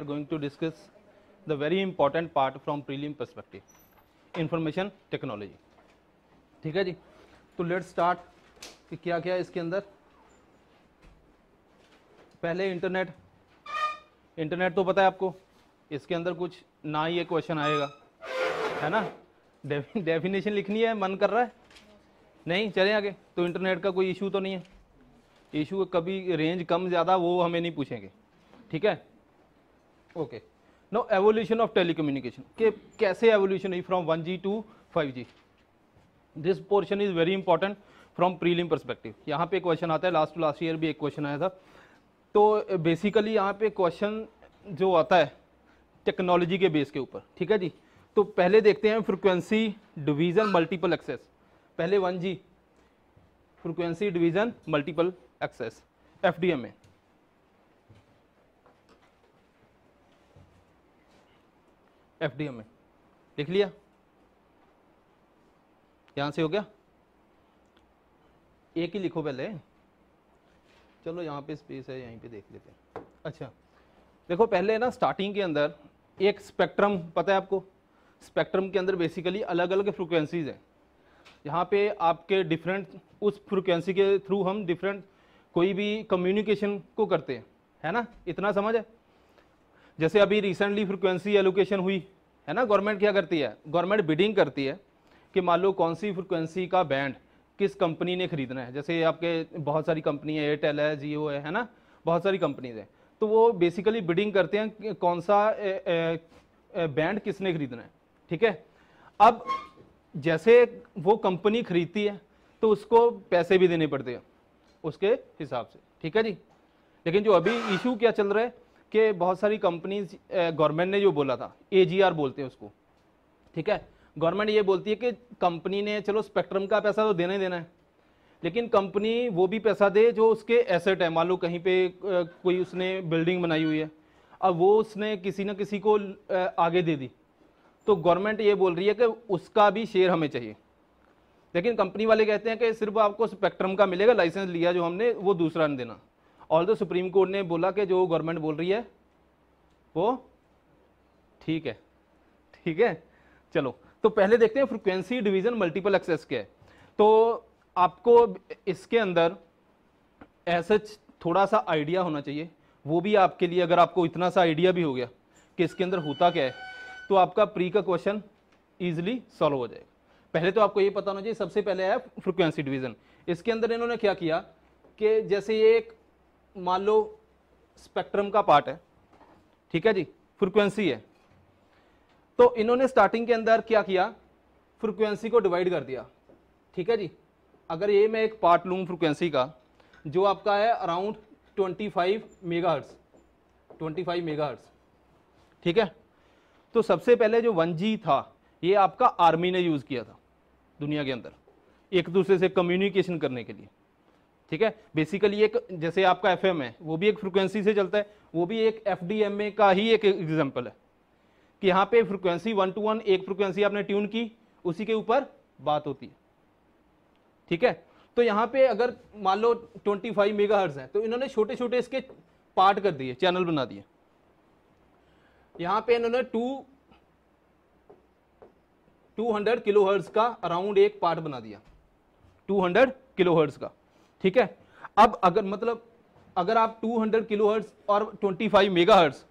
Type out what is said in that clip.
are going to discuss the very important part from prelim perspective, information technology. ठीक है जी? तो let start कि क्या क्या है इसके अंदर? पहले इंटरनेट इंटरनेट तो पता है आपको? इसके अंदर कुछ ना ही ये क्वेश्चन आएगा। है ना? डेफिनेशन लिखनी है, मन कर रहा है? नहीं, चले आगे। तो इंटरनेट का कोई इशू तो नहीं है। इशू कभी रेंज कम ज़्यादा वो हमें नहीं पूछेंगे। ठीक है? Okay no evolution of telecommunication के कैसे एवोल्यूशन हुई from one G to five G this portion is very important from prelim perspective यहाँ पे क्वेश्चन आता है लास्ट लास्ट ईयर भी एक क्वेश्चन आया था तो बेसिकली यहाँ पे क्वेश्चन जो आता है टेक्नोलॉजी के बेस के ऊपर ठीक है जी तो पहले देखते हैं फ्रिक्वेंसी डिवीज़न मल्टीपल एक्सेस पहले one G frequency division multiple access F D M में एम में। लिख लिया? यहाँ से हो गया? एक ही लिखो पहले। चलो यहाँ पे स्पेस है, यहीं पे देख लेते हैं। अच्छा देखो पहले ना स्टार्टिंग के अंदर एक स्पेक्ट्रम पता है आपको? स्पेक्ट्रम के अंदर बेसिकली अलग अलग फ्रिक्वेंसीज हैं। यहाँ पे आपके डिफरेंट उस फ्रिक्वेंसी के थ्रू हम डिफरेंट कोई भी कम्युनिकेशन को करते हैं। है ना? इतना समझ है? जैसे अभी रिसेंटली फ्रिक्वेंसी एलोकेशन हुई है ना? गवर्नमेंट क्या करती है? गवर्नमेंट बिडिंग करती है कि मान लो कौन सी फ्रिक्वेंसी का बैंड किस कंपनी ने खरीदना है। जैसे आपके बहुत सारी कंपनी है एयरटेल है जियो है है ना? बहुत सारी कंपनीज़ हैं। तो वो बेसिकली बिडिंग करते हैं कौन सा ए, ए, ए, बैंड किसने खरीदना है ठीक है? अब जैसे वो कंपनी खरीदती है तो उसको पैसे भी देने पड़ते हैं उसके हिसाब से ठीक है जी? लेकिन जो अभी इशू क्या चल रहा है कि बहुत सारी कंपनीज़ गवर्नमेंट ने जो बोला था ए बोलते हैं उसको। ठीक है? गवर्नमेंट ये बोलती है कि कंपनी ने, चलो स्पेक्ट्रम का पैसा तो देना ही देना है, लेकिन कंपनी वो भी पैसा दे जो उसके एसेट है। मान लो कहीं पे कोई उसने बिल्डिंग बनाई हुई है, अब वो उसने किसी न किसी को आगे दे दी। तो गवर्नमेंट ये बोल रही है कि उसका भी शेयर हमें चाहिए। लेकिन कंपनी वाले कहते हैं कि सिर्फ़ आपको स्पेक्ट्रम का मिलेगा लाइसेंस लिया जो हमने, वो दूसरा नहीं देना। ऑल दो सुप्रीम कोर्ट ने बोला कि जो गवर्नमेंट बोल रही है, वो ठीक है ठीक है? चलो तो पहले देखते हैं फ्रिक्वेंसी डिवीज़न मल्टीपल एक्सेस के। तो आपको इसके अंदर ऐसा थोड़ा सा आइडिया होना चाहिए। वो भी आपके लिए, अगर आपको इतना सा आइडिया भी हो गया कि इसके अंदर होता क्या है तो आपका प्री का क्वेश्चन इजिली सॉल्व हो जाएगा। पहले तो आपको ये पता होना चाहिए, सबसे पहले है फ्रिक्वेंसी डिवीज़न इसके अंदर इन्होंने क्या किया कि जैसे ये एक मान लो स्पेक्ट्रम का पार्ट है, ठीक है जी? फ्रिक्वेंसी है। तो इन्होंने स्टार्टिंग के अंदर क्या किया? फ्रिक्वेंसी को डिवाइड कर दिया, ठीक है जी? अगर ये मैं एक पार्ट लूँ फ्रिक्वेंसी का, जो आपका है अराउंड 25 मेगाहर्ट्ज 25 मेगाहर्ट्ज, ठीक है? तो सबसे पहले जो वन था, ये आपका आर्मी ने यूज़ किया था दुनिया के अंदर, एक दूसरे से कम्युनिकेशन करने के लिए। ठीक है? बेसिकली एक, जैसे आपका एफएम है, वो भी एक फ्रिक्वेंसी से चलता है, वो भी एक एफडीएमए का ही एक एग्ज़ाम्पल है। कि यहाँ पे फ्रिक्वेंसी वन टू वन एक फ्रिक्वेंसी आपने ट्यून की, उसी के ऊपर बात होती है। ठीक है? तो यहाँ पे अगर मान लो 25 फाइव मेगा हर्ज है तो इन्होंने छोटे छोटे इसके पार्ट कर दिए चैनल बना दिए। यहाँ पे इन्होंने टू 200 किलो हर्ट्ज का अराउंड एक पार्ट बना दिया। 200 किलो हर्ट्ज का। ठीक है? अब अगर मतलब अगर आप 200 किलो हर्ट्स और 25 मेगा हर्ट्ज